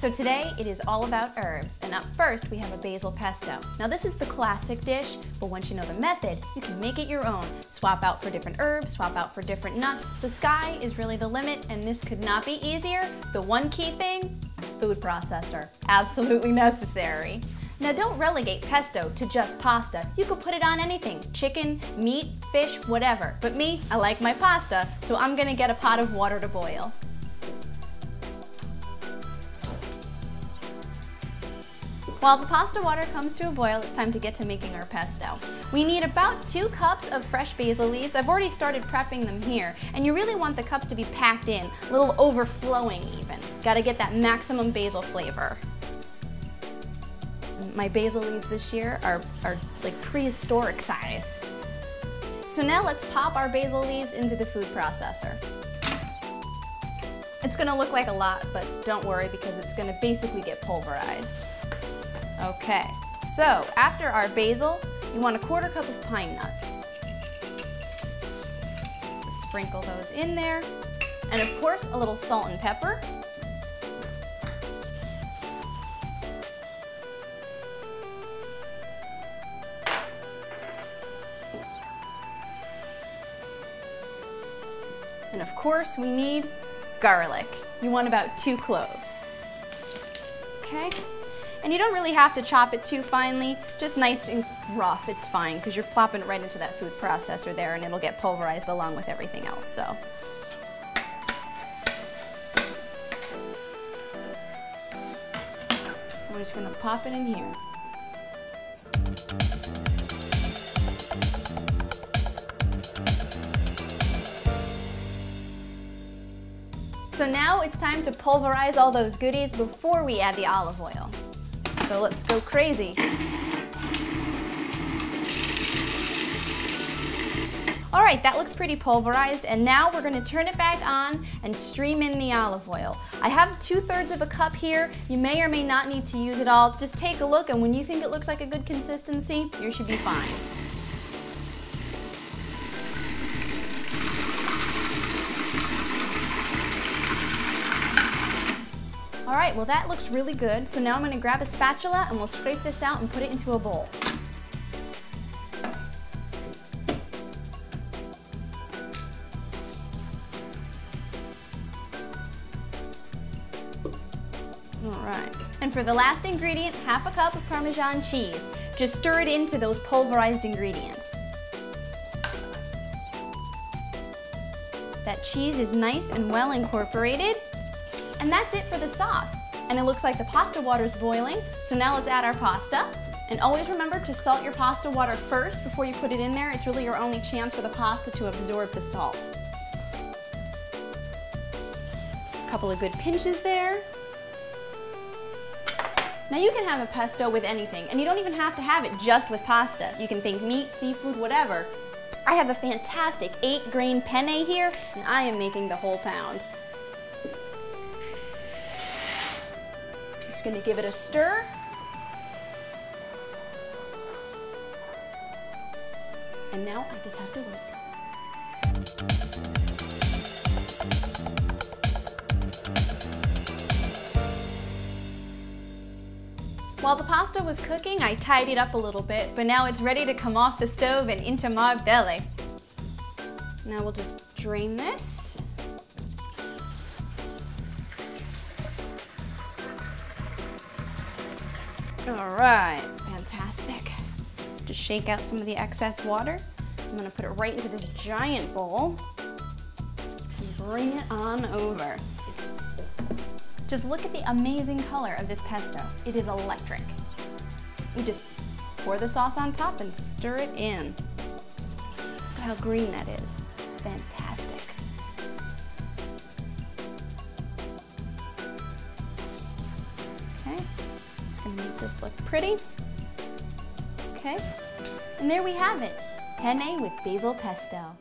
So today it is all about herbs, and up first we have a basil pesto. Now this is the classic dish, but once you know the method, you can make it your own. Swap out for different herbs, swap out for different nuts. The sky is really the limit, and this could not be easier. The one key thing, food processor. Absolutely necessary. Now don't relegate pesto to just pasta. You could put it on anything, chicken, meat, fish, whatever. But me, I like my pasta, so I'm gonna get a pot of water to boil. While the pasta water comes to a boil, it's time to get to making our pesto. We need about two cups of fresh basil leaves. I've already started prepping them here, and you really want the cups to be packed in, a little overflowing even. Gotta get that maximum basil flavor. My basil leaves this year are, are like prehistoric size. So now let's pop our basil leaves into the food processor. It's gonna look like a lot, but don't worry because it's gonna basically get pulverized. Okay, so after our basil, you want a quarter cup of pine nuts. Just sprinkle those in there. And of course, a little salt and pepper. And of course, we need garlic. You want about two cloves. Okay, and you don't really have to chop it too finely, just nice and rough, it's fine, because you're plopping it right into that food processor there and it'll get pulverized along with everything else, so. We're just gonna pop it in here. So now it's time to pulverize all those goodies before we add the olive oil. So let's go crazy. All right, that looks pretty pulverized, and now we're gonna turn it back on and stream in the olive oil. I have two thirds of a cup here. You may or may not need to use it all. Just take a look, and when you think it looks like a good consistency, you should be fine. All right, well that looks really good. So now I'm gonna grab a spatula and we'll scrape this out and put it into a bowl. All right. And for the last ingredient, half a cup of Parmesan cheese. Just stir it into those pulverized ingredients. That cheese is nice and well incorporated. And that's it for the sauce. And it looks like the pasta water is boiling, so now let's add our pasta. And always remember to salt your pasta water first before you put it in there. It's really your only chance for the pasta to absorb the salt. A couple of good pinches there. Now you can have a pesto with anything, and you don't even have to have it just with pasta. You can think meat, seafood, whatever. I have a fantastic eight grain penne here, and I am making the whole pound. Just gonna give it a stir. And now I just have to wait. While the pasta was cooking, I tidied up a little bit, but now it's ready to come off the stove and into my belly. Now we'll just drain this. All right, fantastic. Just shake out some of the excess water. I'm gonna put it right into this giant bowl and bring it on over. Just look at the amazing color of this pesto. It is electric. We just pour the sauce on top and stir it in. Look how green that is. Fantastic. Make this look pretty. Okay, and there we have it, penne with basil pesto.